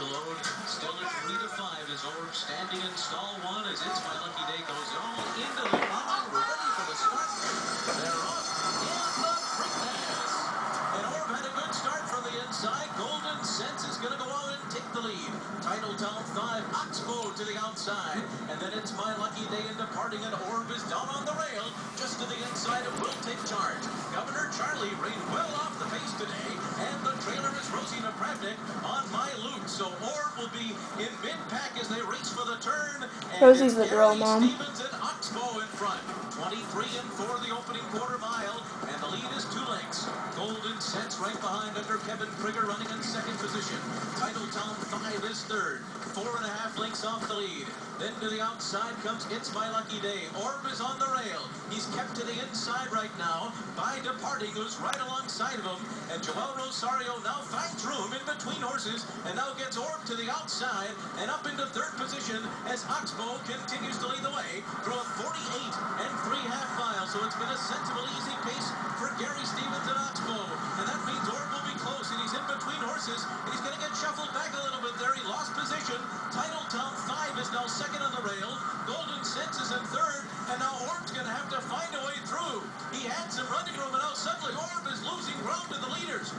to Still at 3 to 5 is Orb standing in stall 1 as It's My Lucky Day goes on into the bottom, ready for the start. They're off in the quick pass. And Orb had a good start from the inside. Goldencents is going to go out and take the lead. Titletown 5, Oxbow to the outside. And then It's My Lucky Day in departing, and Orb is down on the rail. Just to the inside of Will Take Charge. Governor Charlie reined well off the pace today, and the so will be in mid-pack as they race for the turn. Rosie's the girl, Mom. Stevens and Oxbow in front. 23 and 4 the opening quarter mile. And the lead is two lengths. Goldencents right behind under Kevin Krigger running in second position. Titletown 5 is third. Four and a half lengths off the lead. Then to the outside comes It's My Lucky Day. Orb is on the rail. He's kept to the inside right now by Departing, who's right alongside of him. And Joel Rosario now finds room in between horses and now gets Orb to the outside and up into third position as Oxbow continues to lead the way through a 48 and three half miles. So it's been a sensible, easy pace for Gary Stevens and Oxbow. And that means Orb will be close and he's in between horses. He's going to get shuffled back a little bit there. He lost position. Title Town 5 is now second on the rail. Goldencents is in third. And now Orb's going to have to find a way through. He had some running room and now suddenly Orb is losing ground to the leaders.